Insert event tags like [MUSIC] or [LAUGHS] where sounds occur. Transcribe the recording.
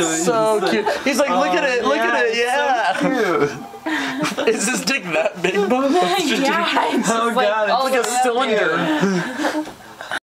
It's so cute. He's like, look at it, look at it, yeah. So cute. [LAUGHS] Is his dick that big, [LAUGHS] yeah, Oh god, it's like a cylinder. [LAUGHS]